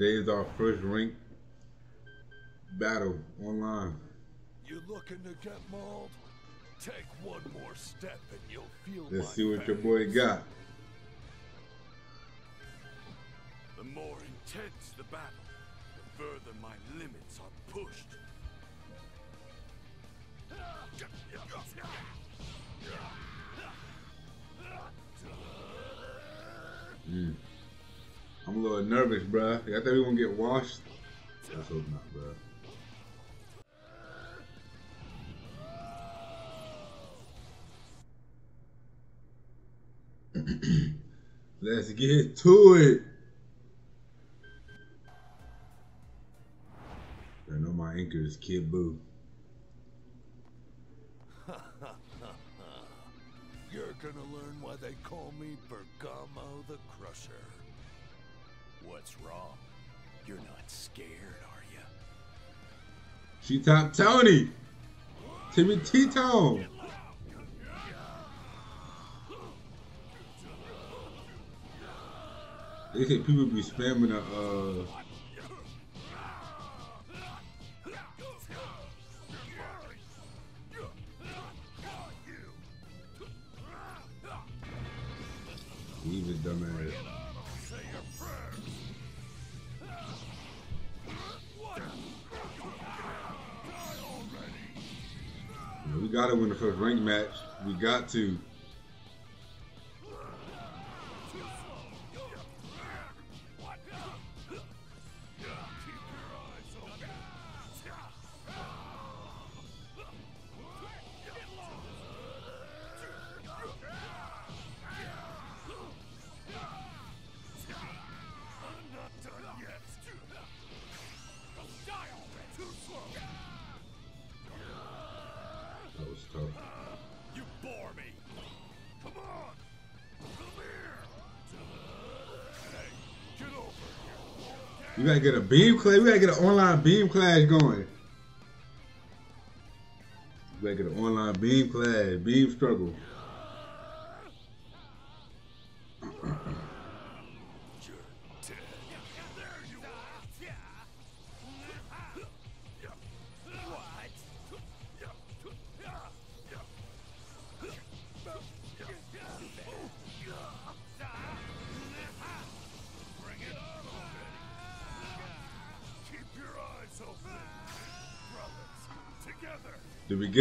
Today is our first ranked battle online. You looking to get mauled? Take one more step and you'll feel Let's see what your boy got. The more intense the battle, the further my limits are pushed. I'm a little nervous, bruh. I thought we gonna get washed. Let's hope not, bruh. Let's get to it. I know my anchor is Kid Boo. You're gonna learn why they call me Bergamo the Crusher. What's wrong? You're not scared, are you? She top Tony. Timmy T-Tone. They say people be spamming the uh We gotta win the first rank match. We got to. We gotta get a beam class. We gotta get an online beam class going. We gotta get an online beam class, beam struggle.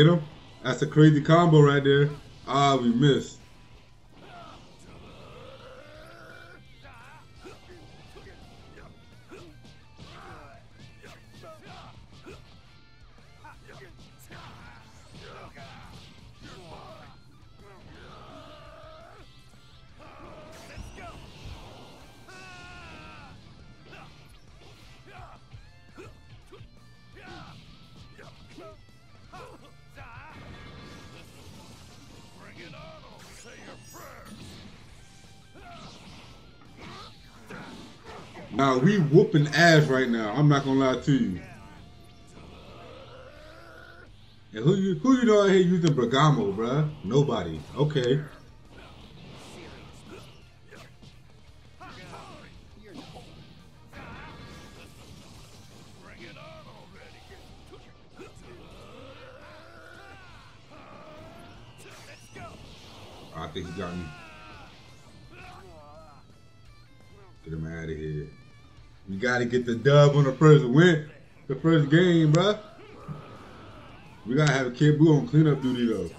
Get him? That's a crazy combo right there. Ah, we missed. I'm not gonna lie to you. And who you who you know out here using Bergamo, bruh? Nobody. Okay. I think he got me. Get him out of here. We gotta get the dub on the first win, the first game, bruh. We gotta have a kid boo on cleanup duty though.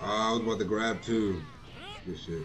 Ah, I was about to grab two. Good shit.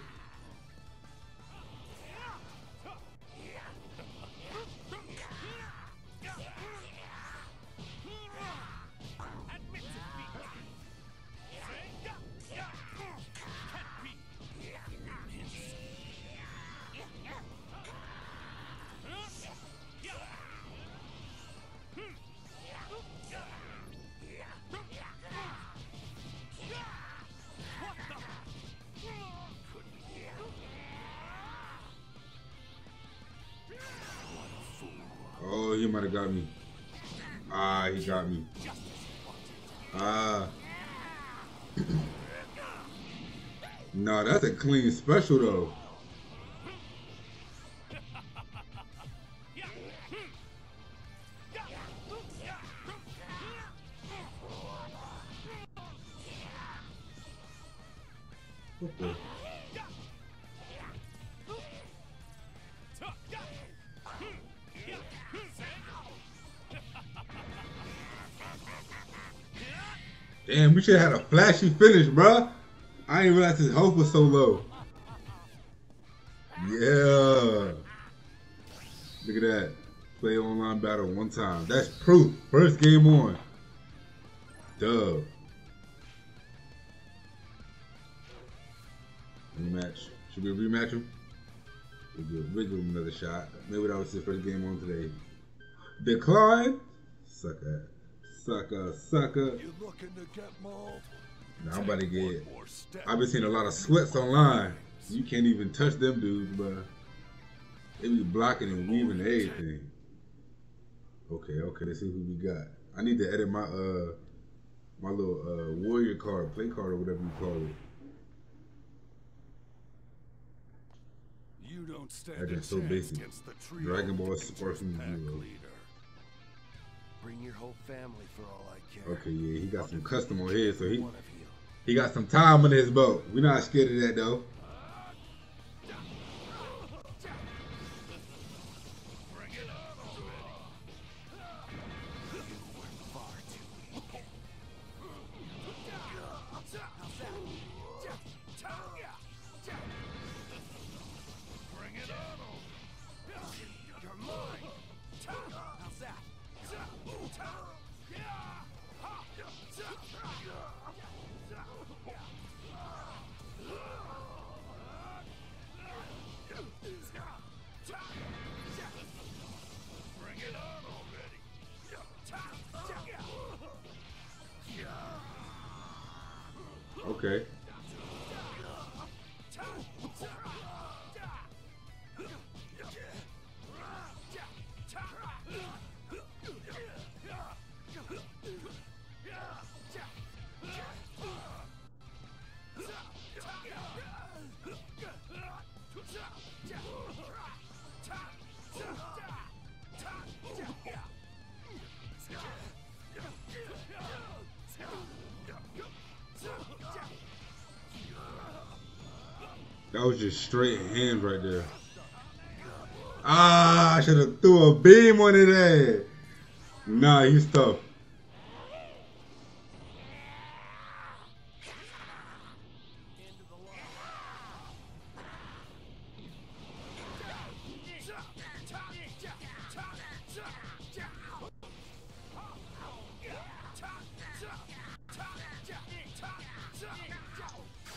Clean special though. Damn, we should have had a flashy finish, bruh. His health was so low. Yeah. Look at that. Play online battle one time. That's proof. First game on. Dub. Rematch. Should we rematch him? We'll do, we'll give him another shot. Maybe that was his first game on today. Decline. Sucker. Sucker. Sucker. You looking to get mauled? Nah, I'm about to get. I've been seeing a lot of sweats online. You can't even touch them dudes, bro. They be blocking and weaving and everything. Okay, okay, let's see who we got. I need to edit my uh my little uh warrior card, play card or whatever you call it. You don't stand That a is so basic. against the trio Dragon Ball Zero. leader. Bring your whole family for all I care. Okay, yeah, he got some custom on here, so he one of you. He got some time on his belt. We're not scared of that though. Just straight hands right there. Ah, I should have threw a beam on his head. Nah, he's tough.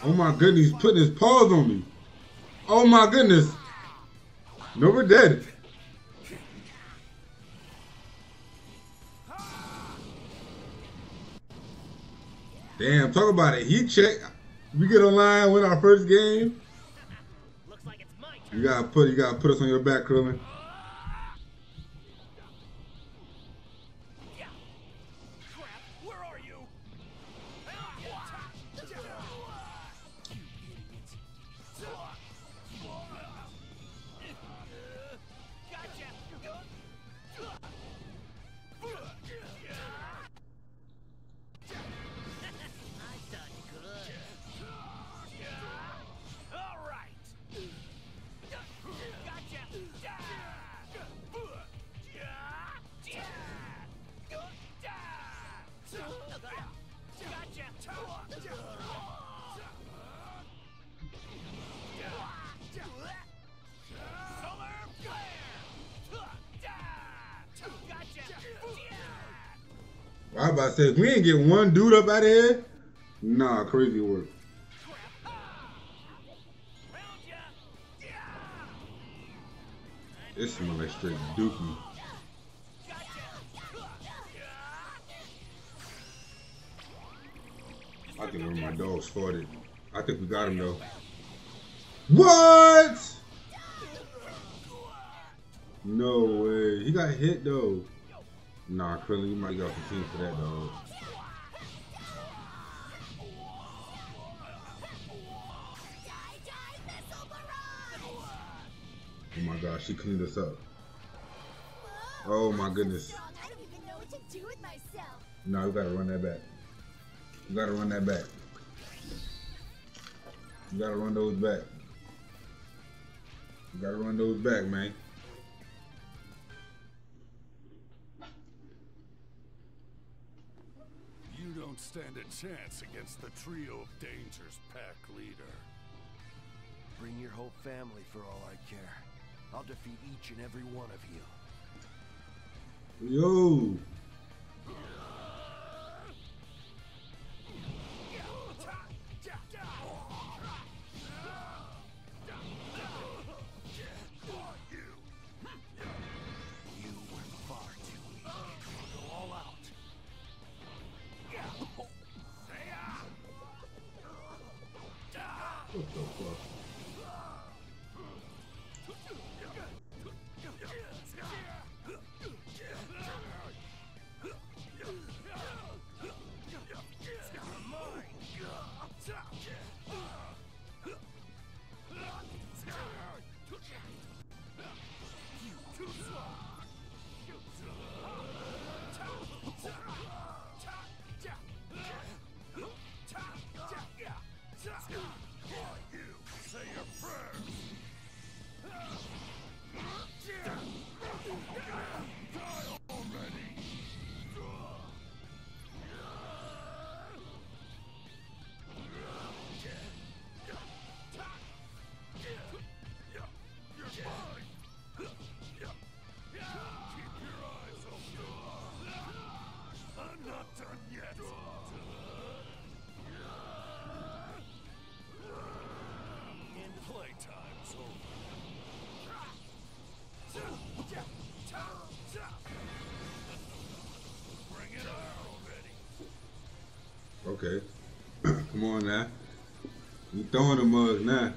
Oh my goodness, he's putting his paws on me. Oh my goodness. No, we're dead. Damn, talk about it. He checked. We get online, win our first game. You gotta put you gotta put us on your back, Krillin. About if we ain't get one dude up out of here, nah, crazy work. This smell like straight dookie. I think one of my dogs farted. I think we got him though. What? No way. He got hit though. Nah, clearly you might get off the team for that, dog. Oh my god, she cleaned us up. Oh my goodness. No, nah, we gotta run that back. We gotta run that back. We gotta run those back. We gotta run those back, man. Stand a chance against the trio of dangers pack leader. Bring your whole family for all I care. I'll defeat each and every one of you. Yo. Okay. Come on now. You throwing the mugs now.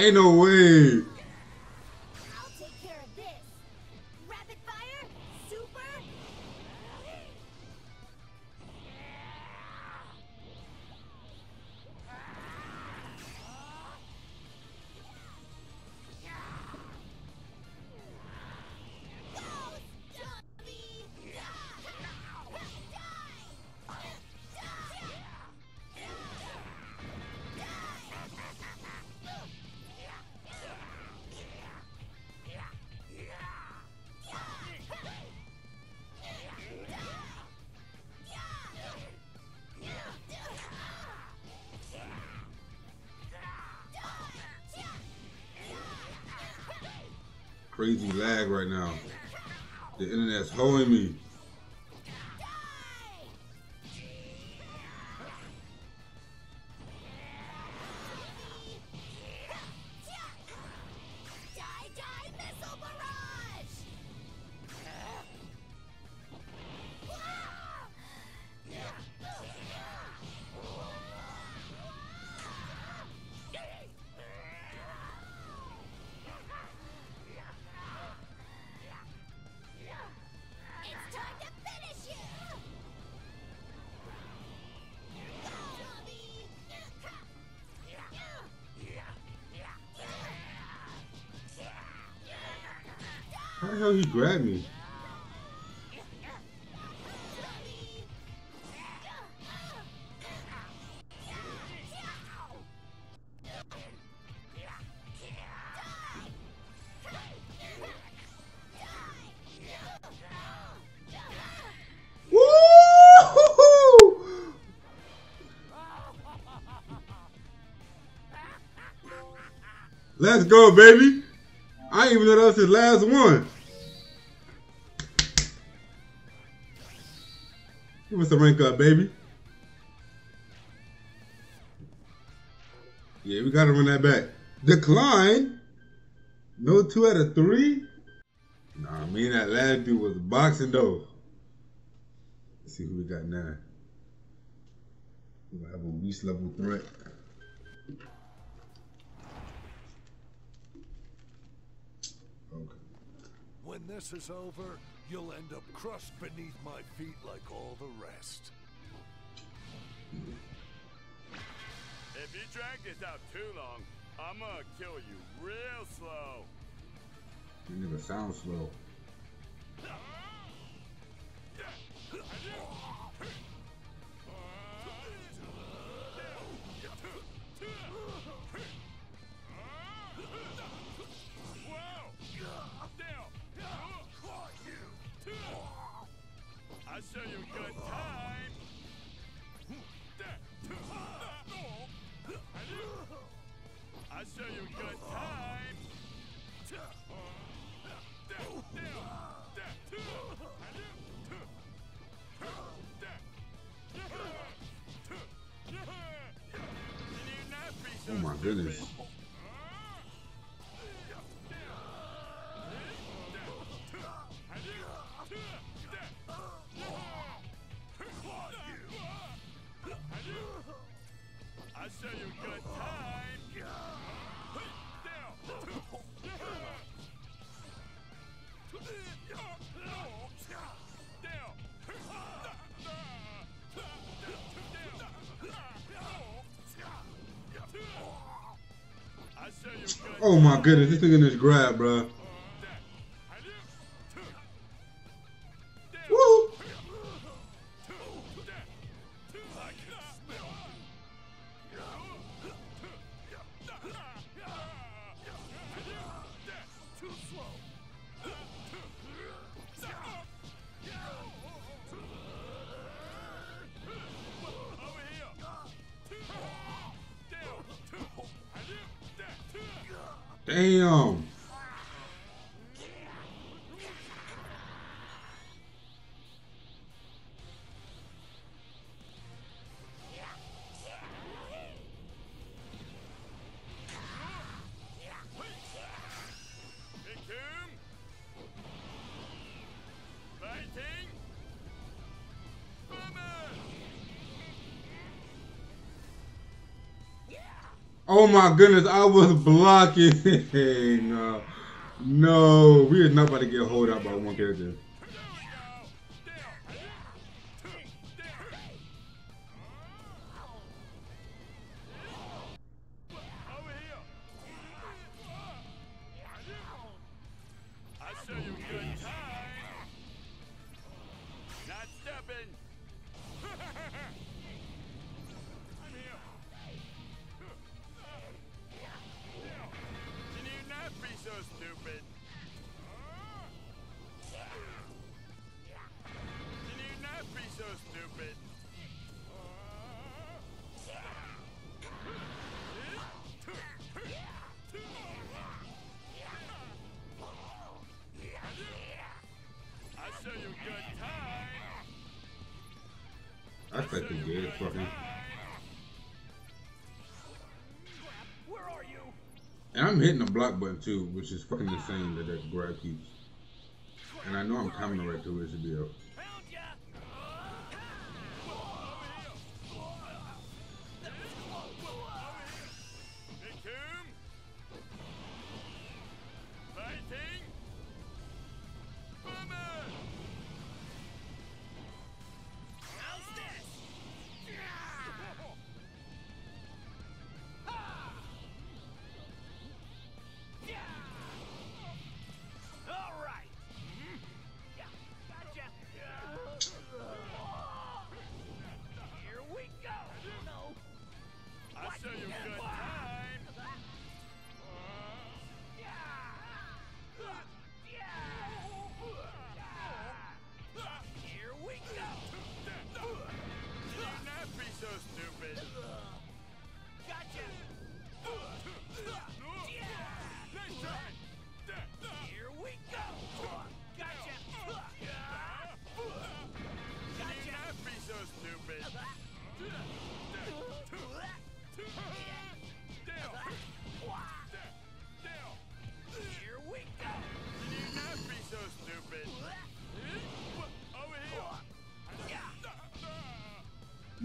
Ain't no way. Crazy lag right now. The internet's holding me. Hell he grabbed me? Let's go, baby. I even know that was his last one. Us rank up, baby. Yeah, we gotta run that back. Decline. No two out of three. Nah, me and that last dude was boxing though. Let's see who we got now. We have a beast level threat. Okay. When this is over, you'll end up crushed beneath my feet like all the rest. If you drag this out too long, I'm gonna kill you real slow. That nigga sounds slow. Goodness. Oh my goodness, this nigga just grab, bro. Oh my goodness, I was blocking. no, no, we are not about to get hold out by one character. Fucking. And I'm hitting the block button too, which is fucking insane that that grab keeps. And I know I'm coming right to it. It should be.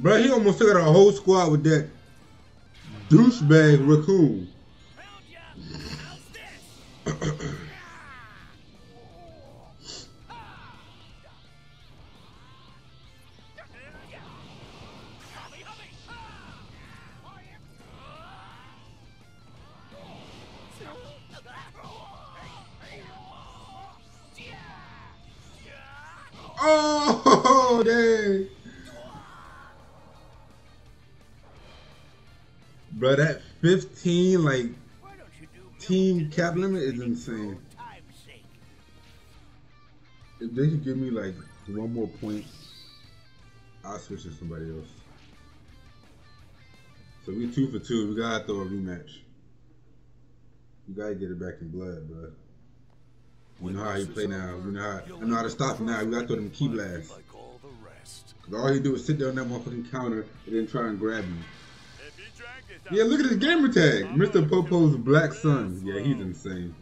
Bro, he almost took out a whole squad with that douchebag raccoon. Cap limit is insane. If they could give me, like, one more point, I'll switch to somebody else. So we two for two. We gotta throw a rematch. We gotta get it back in blood, bro. We know how you play now. We know how, I know how to stop now. We gotta throw them ki blasts. Cause all he do is sit there on that motherfucking counter and then try and grab you. Yeah, look at his gamer tag. Mr. Popo's black son. Yeah, he's insane.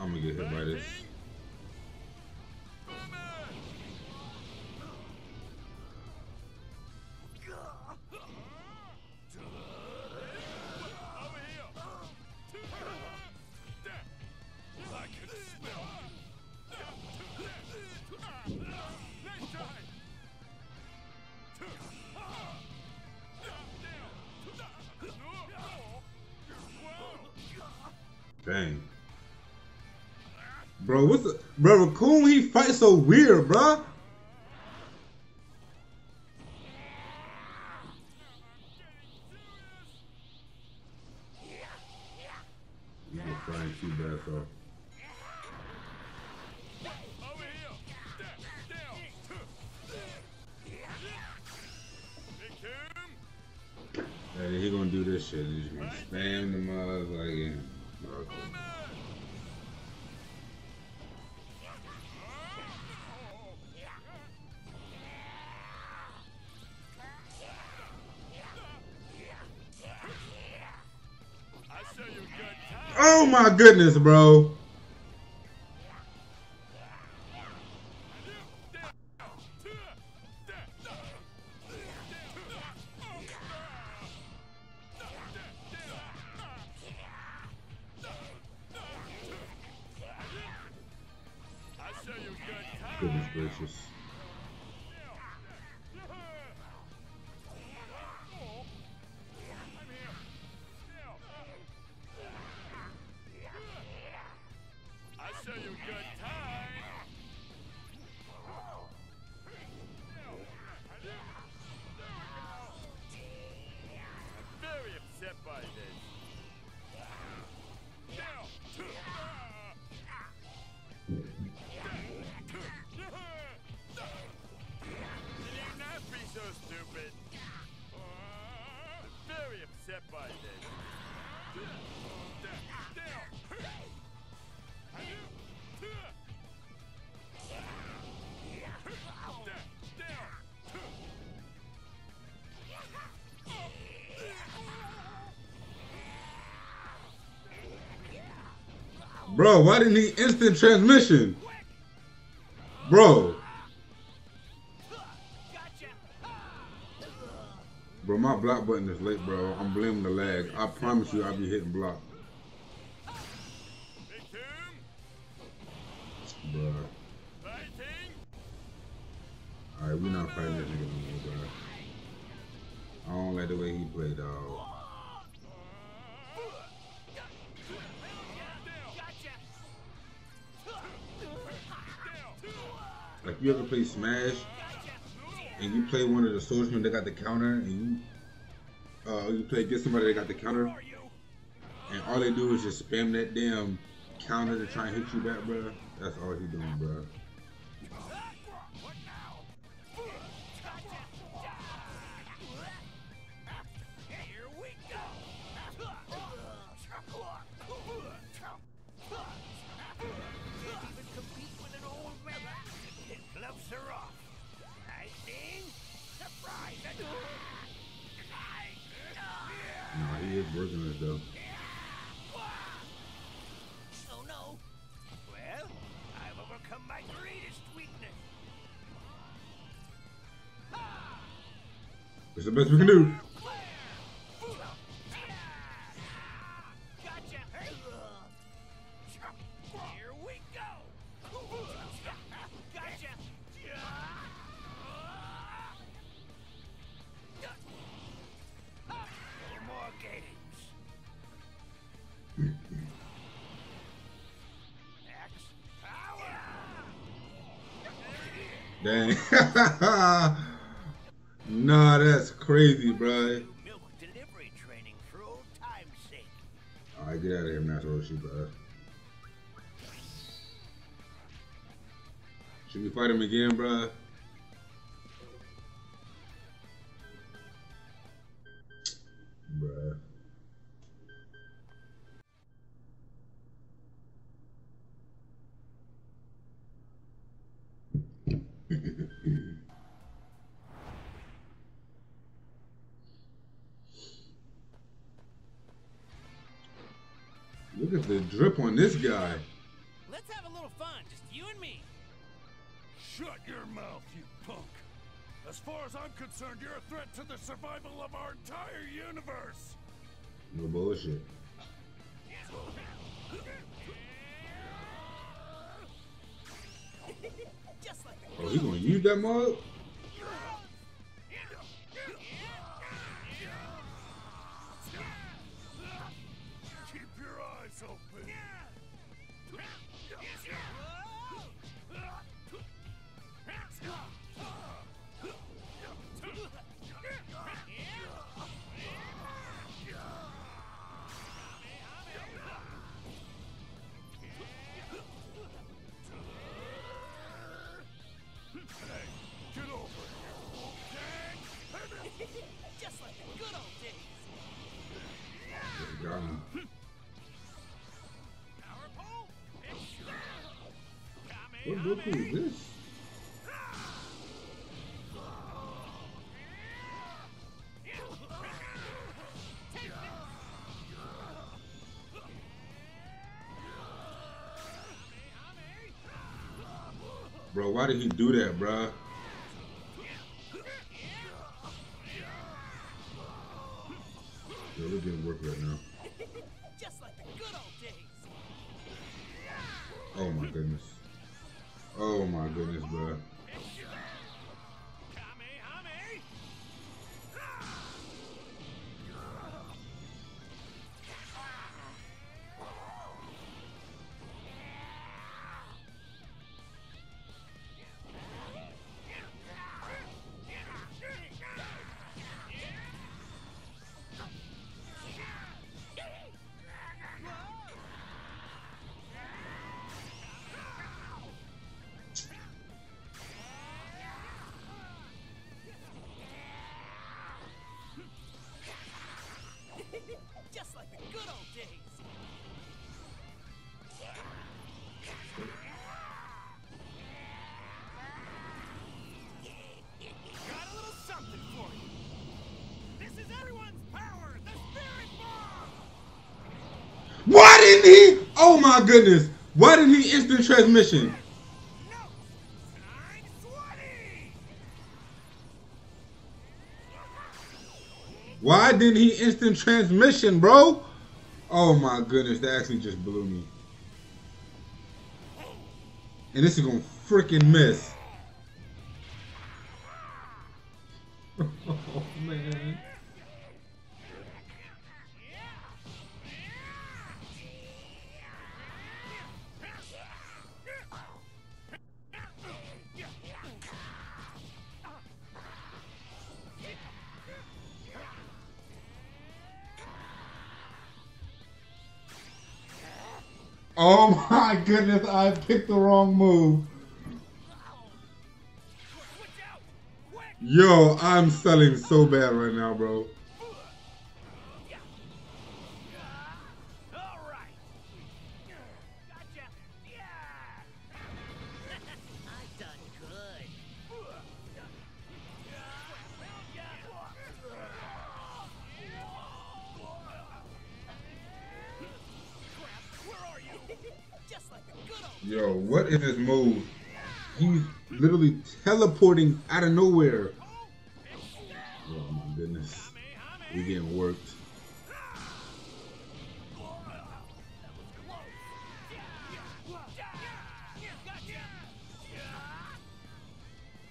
I'm gonna get hit by this. Bro, what's the bro Raccoon he fights so weird, bro. My goodness, bro. Stupid. I'm very upset by this. Bro, why didn't he instant transmission? Bro. Block button is late, bro. I'm blaming the lag. I promise you I'll be hitting block. Alright, we not fighting this nigga no more, bro. I don't like the way he played, dog. Like you ever play Smash and you play one of the swordsmen that got the counter and you uh you play against somebody that got the counter and all they do is just spam that damn counter to try and hit you back, bro. That's all he doing, bro. Dang. nah, that's crazy, bro. Alright, get out of here, Master Roshi, bro. Should we fight him again, bro? Drip on this guy. Let's have a little fun, just you and me. Shut your mouth, you punk. As far as I'm concerned, you're a threat to the survival of our entire universe. No bullshit. Just like Oh, he gonna use that mug? Bro, why did he do that, bro? Yeah, we're getting work right now. Just like the good old days. Oh my goodness. Oh my goodness, bro. Oh my goodness. Why didn't he instant transmission? Why didn't he instant transmission, bro? Oh my goodness, that actually just blew me. And this is gonna freaking miss. Goodness, I picked the wrong move. Yo, I'm selling so bad right now, bro. Yo, what is this move? He's literally teleporting out of nowhere. Oh my goodness. We getting worked.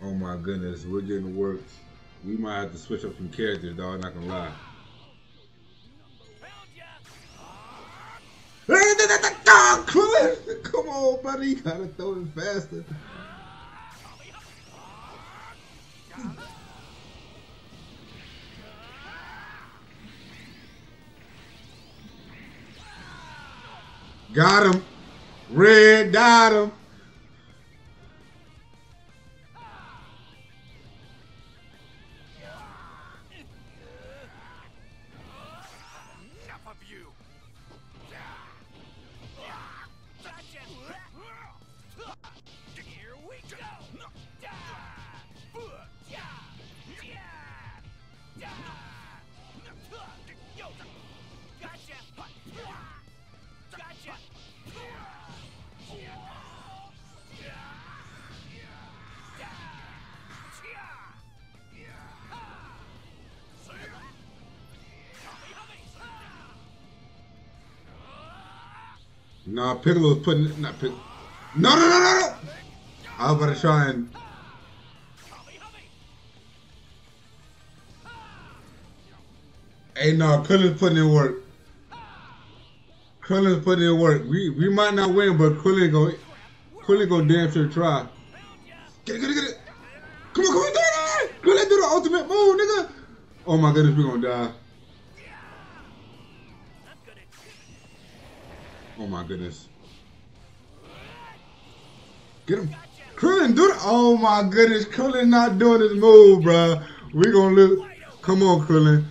Oh my goodness, we're getting worked. We might have to switch up some characters, dog. Not gonna lie. Come on, buddy. You gotta throw it faster. Got him. Red got him. Nah, Piccolo's putting not Pic- No, no, no, no, no. I was about to try and. Hey, no, Krillin's putting in work. Krillin's putting in work. We we might not win, but Krillin go Krillin go damn sure try. Get it, get it, get it. Come on, come on, do it! Krillin do the ultimate move, nigga. Oh my goodness, we gonna die. Oh my goodness. Get him. Krillin, do it. Oh my goodness. Krillin not doing his move, bruh. We gonna look. Come on, Krillin.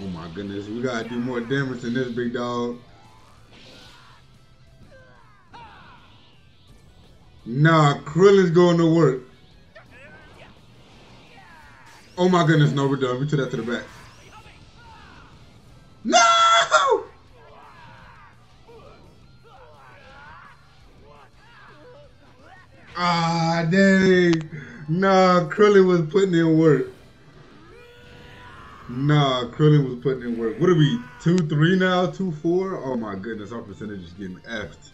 Oh my goodness. We gotta do more damage than this big dog. Nah, Krillin's going to work. Oh my goodness, no, we're done. We took that to the back. No! Ah, dang. Nah, Krillin was putting in work. Nah, Krillin was putting in work. What are we? Two, three now? Two, four? Oh my goodness, our percentage is getting effed.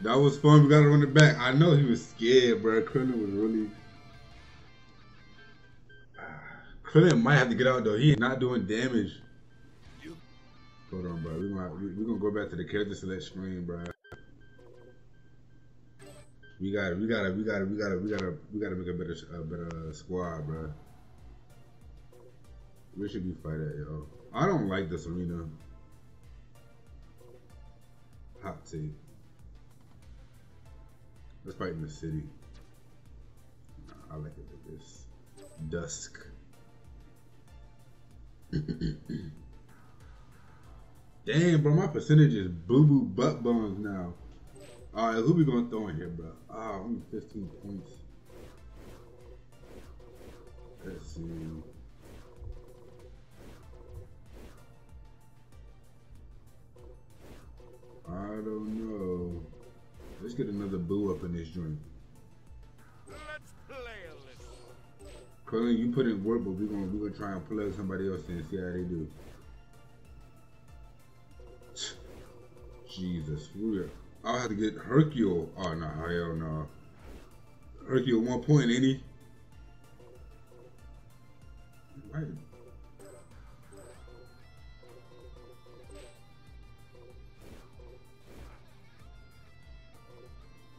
That was fun. We got to run it back. I know he was scared, bro. Krillin was really. Krillin might have to get out though. He not doing damage. Hold on, bro. We might, we, we're gonna go back to the character select screen, bro. We gotta, we gotta, we gotta, we gotta, we gotta, we gotta make a better, a better uh, squad, bro. Where should we fight at, yo? I don't like this arena. Hot take. Let's fight in the city. Nah, I like it like this. Dusk. Damn, bro, my percentage is boo boo butt bones now. All right, who we gonna throw in here, bro? Ah, only 15 points. Let's see. I don't know. Let's get another boo up in this joint. Let's play a little. Krillin, you put in work, but we're gonna we're gonna try and plug somebody else in and see how they do. Jesus. I'll have to get Hercule. Oh no, hell no. Hercule one point, he? Right.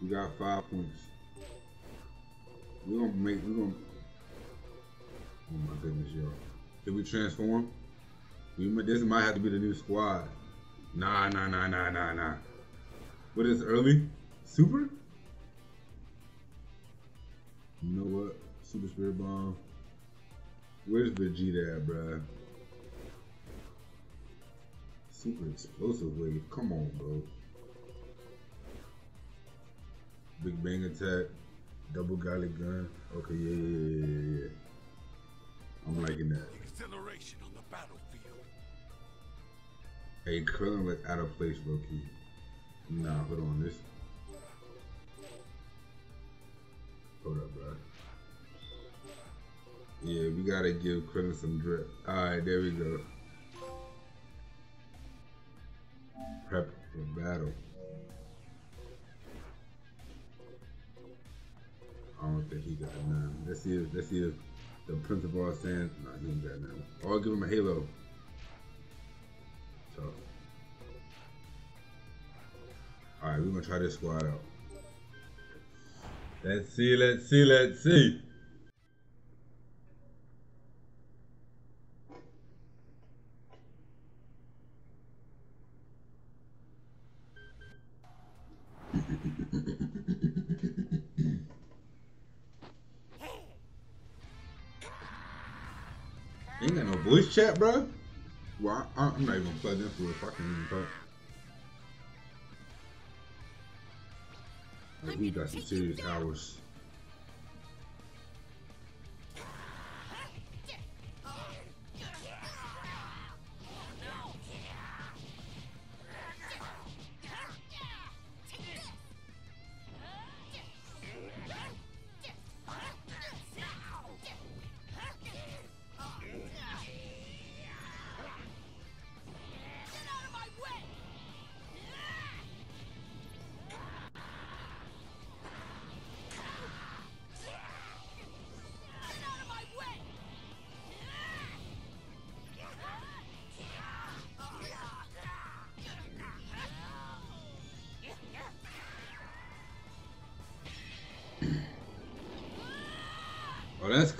We got five points. We're gonna make we're gonna Oh my goodness, y'all. Did we transform? We this might have to be the new squad. Nah, nah, nah, nah, nah, nah. What is early? Super? You know what? Super Spirit Bomb. Where's Vegeta at, bruh? Super Explosive Wave. Come on, bro. Big Bang Attack. Double Galick Gun. Okay, yeah, yeah, yeah, yeah. I'm liking that. Hey, Krillin like out of place, low key. Nah, hold on. This. Hold up, bro. Yeah, we gotta give Krillin some drip. Alright, there we go. Prep for battle. I don't think he got none. Let's see if let's see if the Prince of All Saiyans. Nah, he ain't got none. Or I'll give him a Halo. So. Alright, we're gonna try this squad out. Let's see, let's see, let's see. Ain't got no voice chat, bro. Well, I, I'm not even in for it. If I can even. Like, we got some serious hours.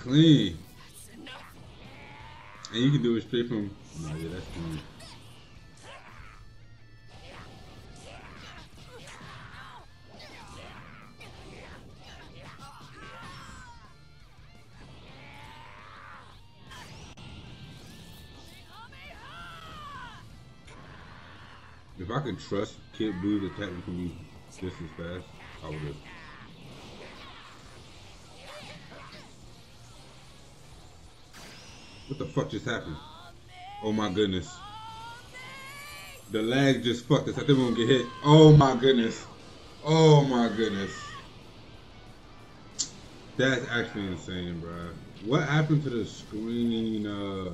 Clean. And you can do it straight from. Yeah, that's. If I could trust Kid Buu's attack can be just as fast, I would have. What the fuck just happened? Oh my goodness. The lag just fucked us. I think we're gonna get hit. Oh my goodness. Oh my goodness. That's actually insane, bro. What happened to the screen? Uh,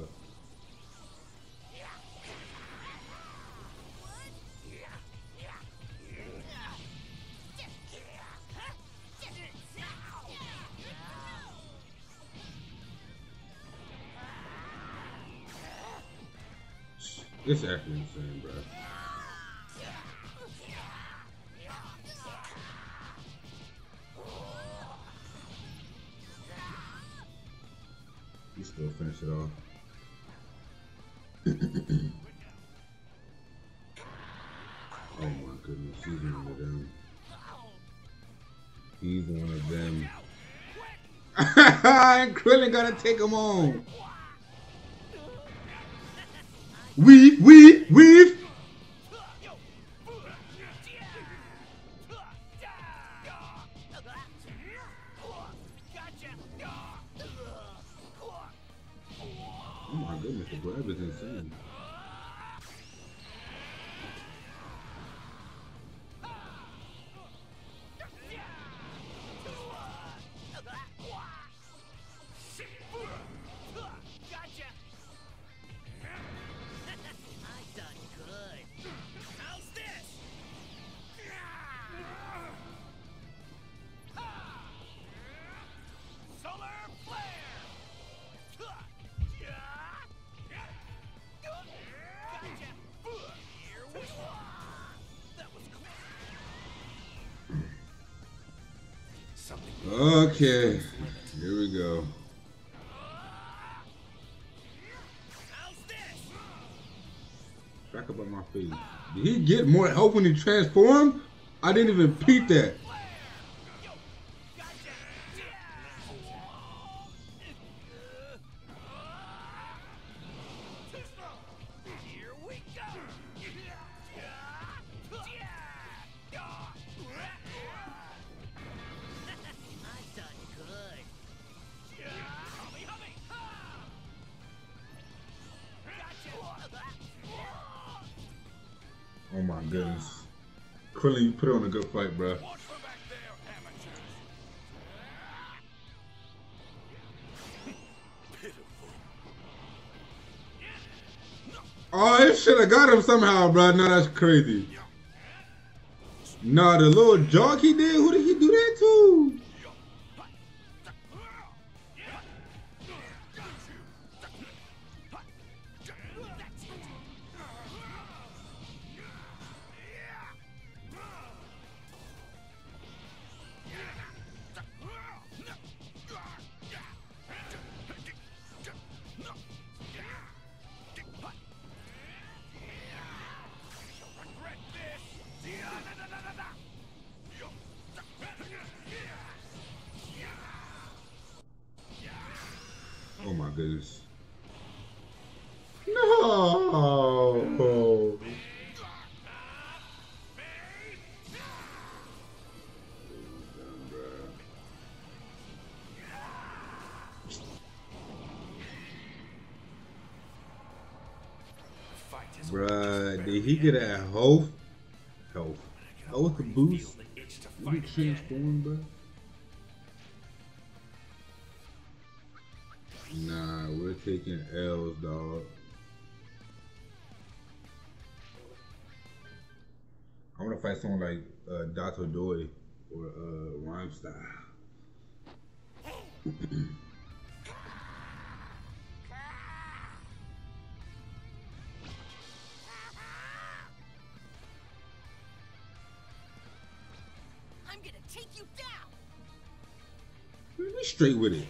it's actually insane, bro. He still finish it off. oh my goodness, he's one of them. He's one of them. Krillin gotta take him on. Weave, weave, Okay, here we go. Back up on my face. Did he get more help when he transformed? I didn't even peep that. Goodness. Krillin, you put on a good fight, bro. Oh, it should have got him somehow, bro. No, that's crazy. Nah, the little jog he did, who did he do that to? He get a health? Health. Health boost? to He again. bro? Nah, we're taking L's, dog. I want to fight someone like uh, Dr. Doy or uh, Rhymestyle. I'm straight with it.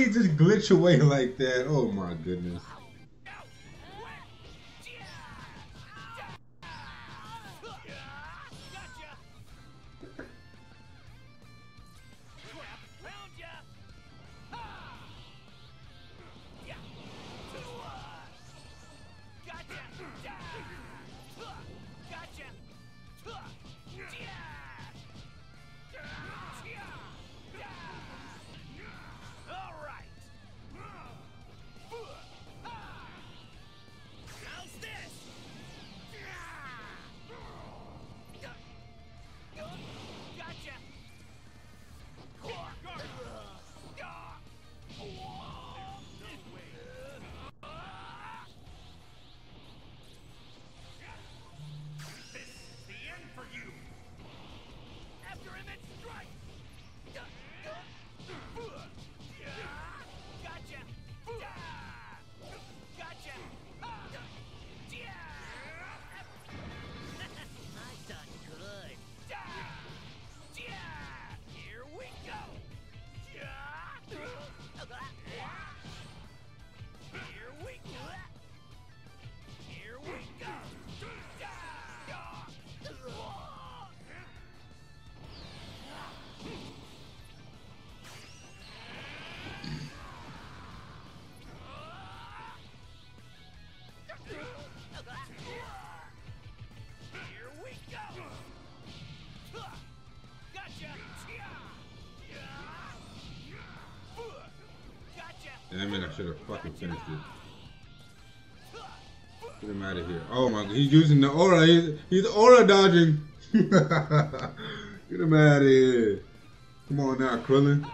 He just glitch away like that? Oh my goodness. I should have fucking finished it. Get him out of here. Oh my god, he's using the aura. He's, he's aura dodging. Get him out of here. Come on now, Krillin.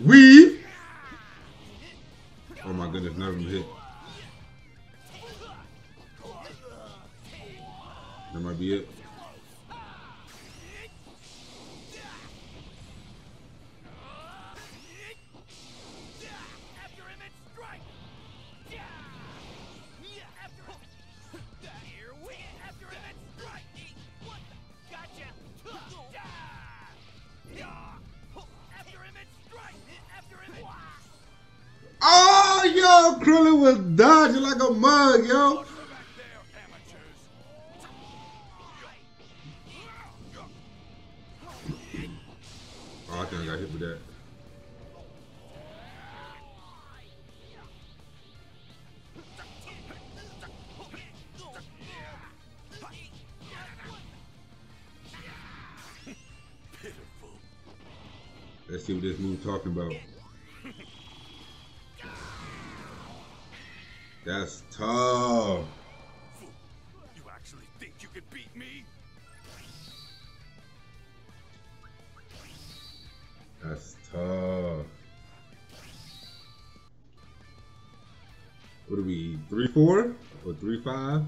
We. Oh my goodness, them hit. See what this move talking about. That's tough. You actually think you can beat me? That's tough. What do we? Three four or three five?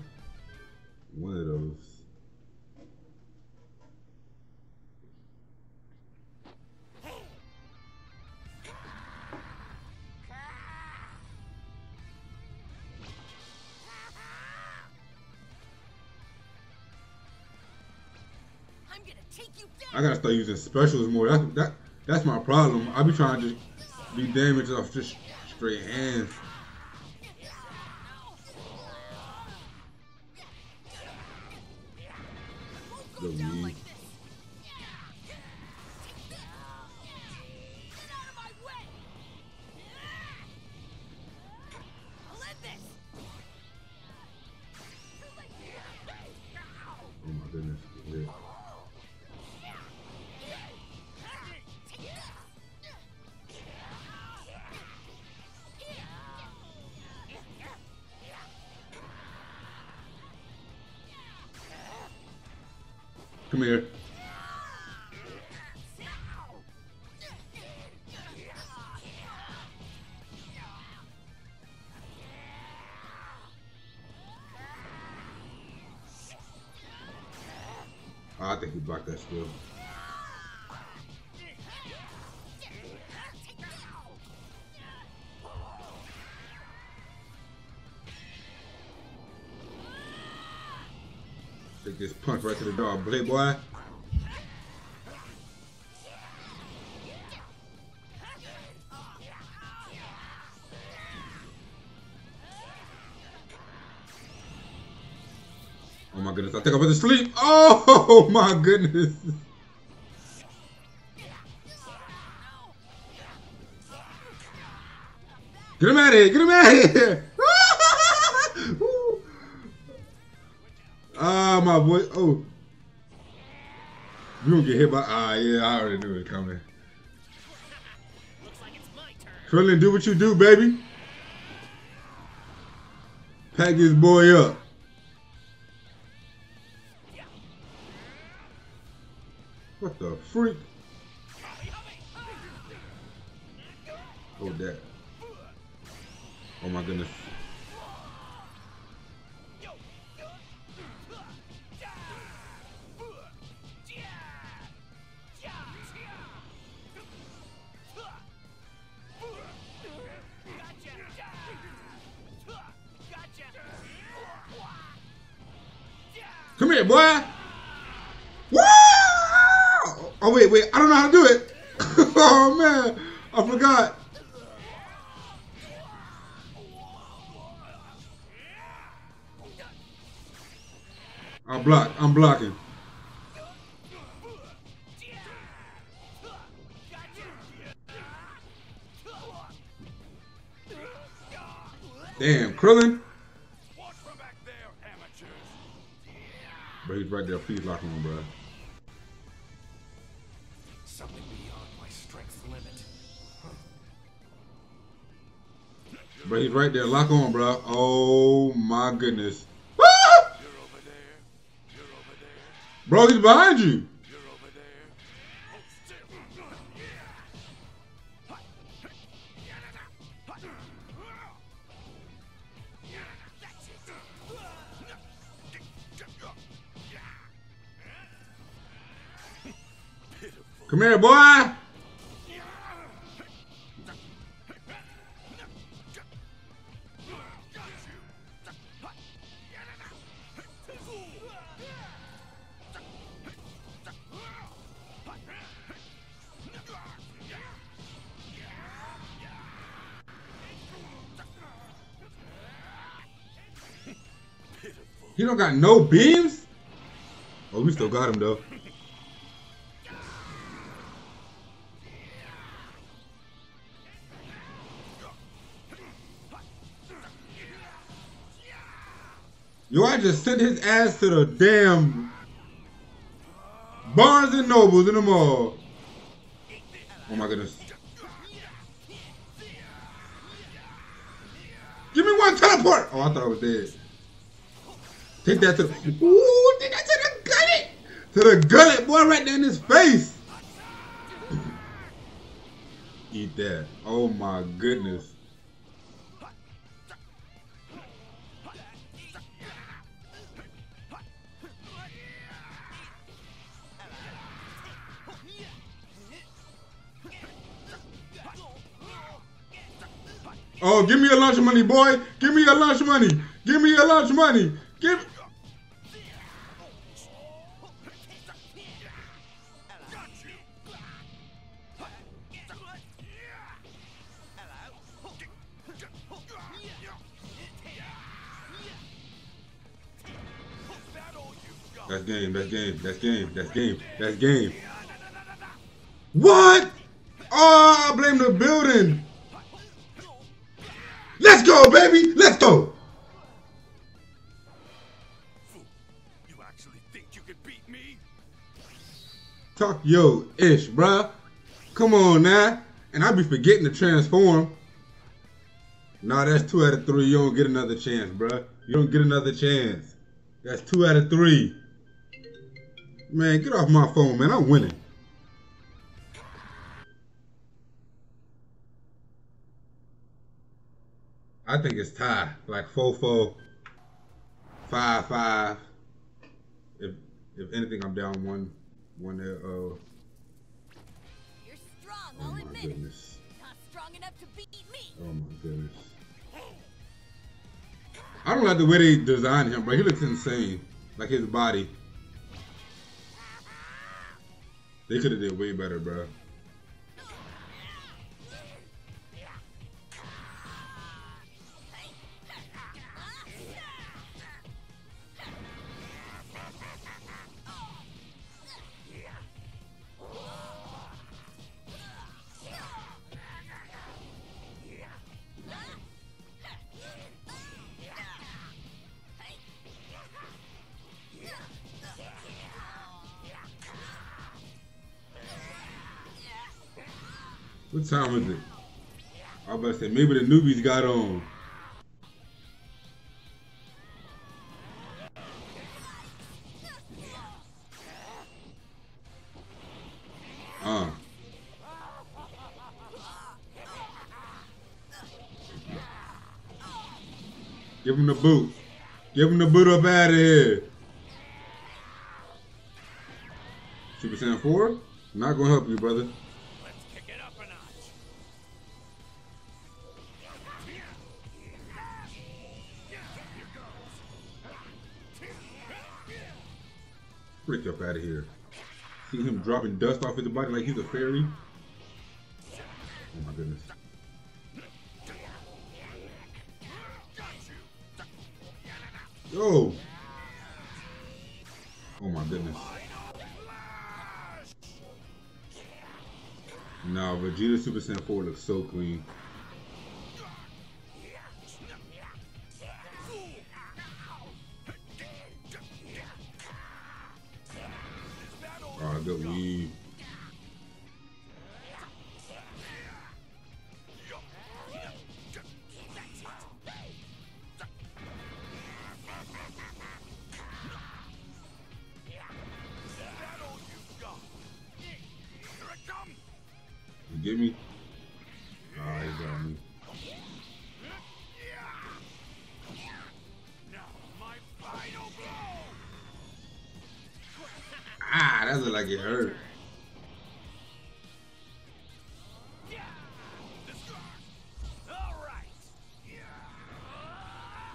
I gotta start using specials more. That's that. That's my problem. I be trying to just be damaged off just straight hands. Come here. I think he blocked that still. This punch right to the dog, playboy. Oh my goodness, I think I'm about to sleep. Oh my goodness. Get him out of here! Get him out of here! Coming. Looks like it's my turn. Krillin, do what you do, baby. Pack this boy up. Come here, boy. Woo! Oh wait, wait. I don't know how to do it. oh man. I forgot. I'm block. I'm blocking. Damn, Krillin. He's right there. Please lock him, bro. Something beyond my strength's limit. Bro, he's right there. Lock on, bro. Oh my goodness. Ah! You're over there. You're over there. Bro, he's behind you. Come here, boy. He don't got no beams? Oh, we still got him though. Yo, I just send his ass to the damn Barnes and Nobles in the mall. Oh my goodness. Give me one teleport! Oh, I thought I was dead. Take that to the. Ooh, take that to the gullet! To the gullet, boy, right there in his face! Eat that. Oh my goodness. Oh, give me your lunch money, boy. Give me your lunch money. Give me your lunch money. Give. That's game. That's game. That's game. That's game. That's game. What? Oh, I blame the building. Let's go, baby. Let's go. You actually think you can beat me? Talk yo ish, bruh. Come on now. And I be forgetting to transform. Nah, that's two out of three. You don't get another chance, bruh. You don't get another chance. That's two out of three. Man, get off my phone, man. I'm winning. I think it's tie. Like 4 4, 5 5. If if anything, I'm down one one there. Uh, You're strong, oh I'll my admit it. goodness. Not strong enough to beat me. Oh my goodness. I don't like the way they designed him, bro. He looks insane. Like his body. They could have did way better, bro. What time is it? I was about to say maybe the newbies got on. Uh. Give him the boot. Give him the boot up out of here. Super Saiyan 4? Not gonna help you, brother. Out of here. See him dropping dust off his body like he's a fairy. Oh my goodness. Yo! Oh my goodness. No, Vegeta Super Saiyan 4 looks so clean.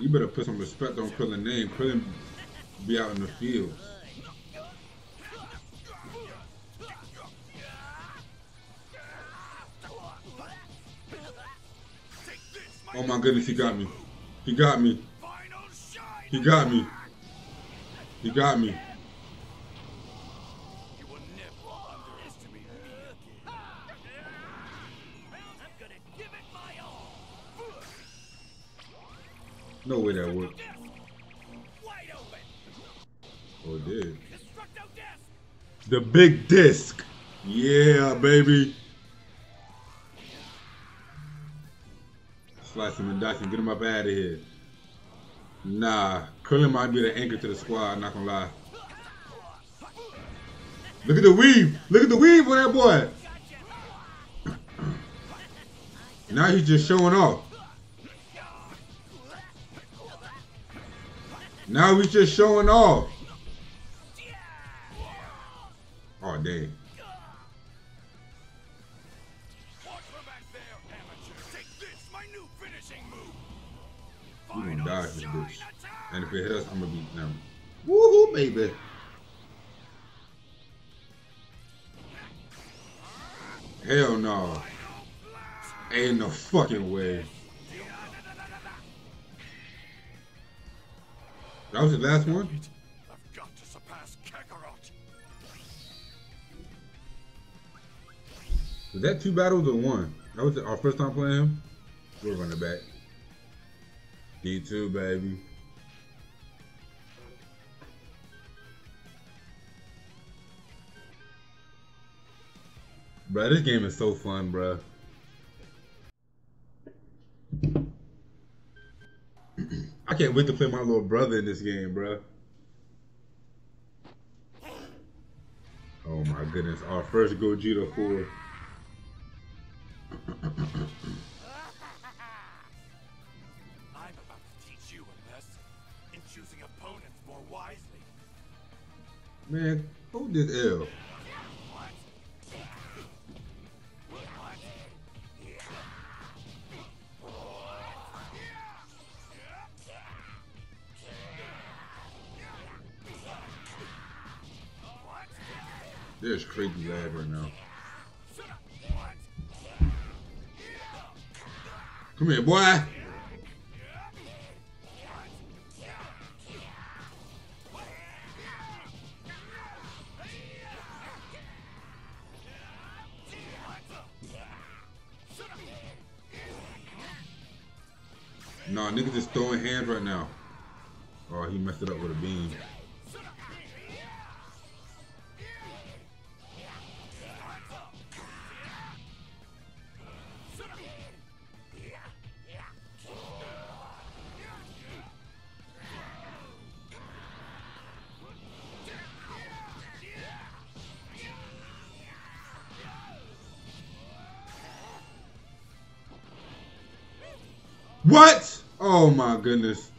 You better put some respect on Krillin name. Krillin be out in the fields. Oh my goodness, he got me. He got me. He got me. He got me. You The big disc. Yeah, baby. Slice him and dice him. Get him up out of here. Nah. Krillin might be the anchor to the squad, not gonna lie. Look at the weave. Look at the weave on that boy. now he's just showing off. Now he's just showing off. Finishing day. We gonna dodge this bitch. And if it hit us, I'm gonna be them. Woohoo, baby. Hell no. Ain't no fucking way. That was the last one? Was that two battles or one? That was our first time playing him? We're running back. D2, baby. Bruh, this game is so fun, bruh. I can't wait to play my little brother in this game, bruh. Oh my goodness, our first Gogeta 4. I'm about to teach you a lesson in choosing opponents more wisely. Man, who did L. There's crazy lag right now. Come here, boy. Nah, niggas just throwing hands right now. Oh, he messed it up with a beam. Oh my goodness.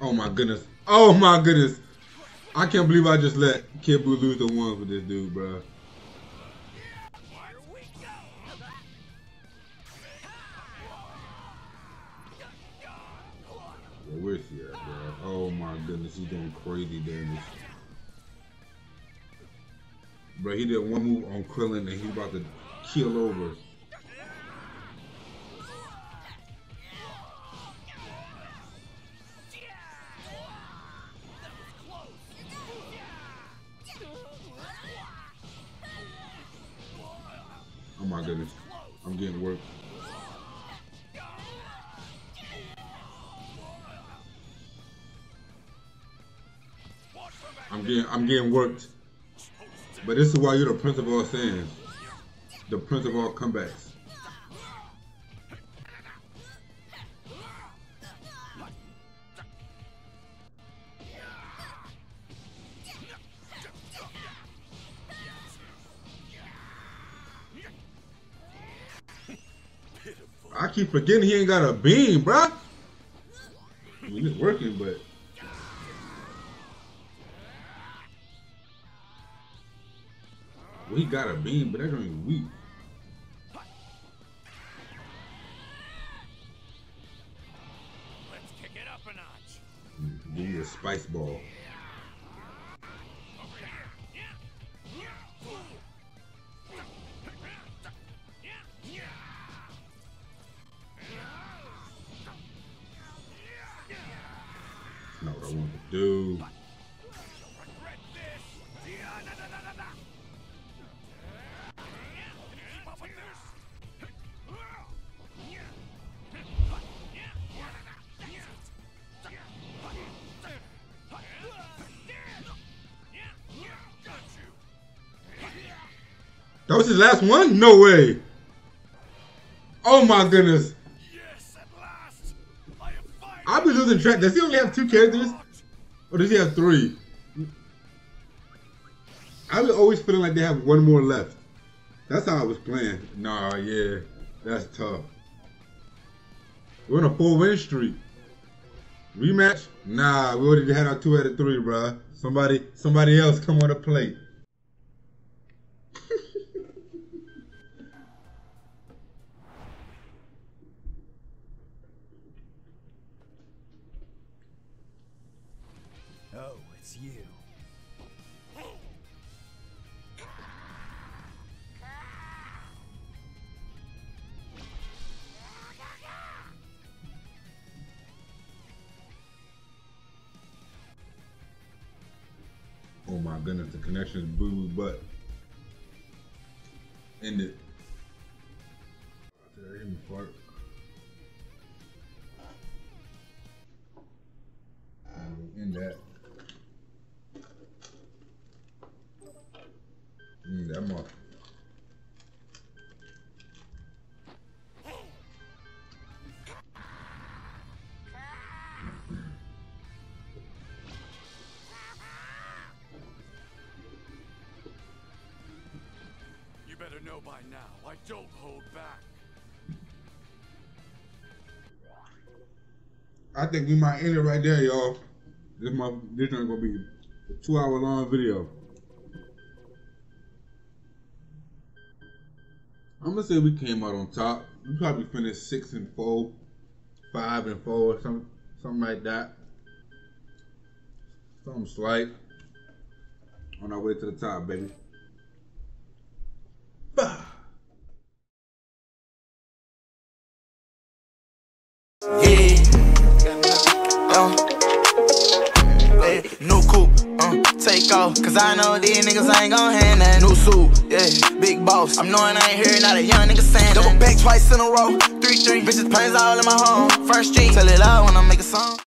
Oh my goodness. Oh my goodness. I can't believe I just let Kid lose the one for this dude, bro. Goodness, he's doing crazy damage. Bro, he did one move on Krillin and he's about to kill over. I'm getting worked. But this is why you're the prince of all Saiyans. The prince of all comebacks. I keep forgetting he ain't got a beam, bruh. I mean, it's working, but he got a beam, but that gonna weak. Let's kick it up a notch. Give me a spice ball. That was his last one? No way. Oh my goodness. Yes, I'll be losing track. Does he only have two characters? Or does he have three? I was always feeling like they have one more left. That's how I was playing. Nah, yeah. That's tough. We're on a four win streak. Rematch? Nah, we already had our two out of three, bruh. Somebody somebody else come on the plate. Don't hold back. I think we might end it right there, y'all. This my this ain't gonna be a two hour long video. I'm gonna say we came out on top. We probably finished six and four, five and four, something something like that. Something slight. On our way to the top, baby. Off. Cause I know these niggas ain't gon' hand that. New suit, yeah, big boss. I'm knowing I ain't hearing not a young nigga saying Double back twice in a row. Three, three. Bitches pains all in my home. First street, Tell it out when I make a song.